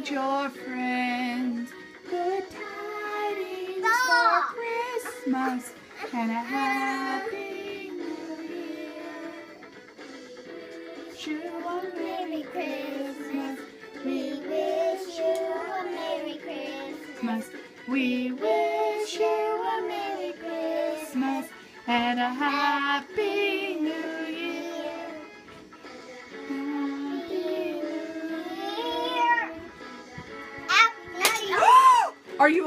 and your friends. Good tidings for Christmas and a happy new year. A Merry Christmas. We wish you a Merry Christmas. We wish you a Merry Christmas and a Happy Are you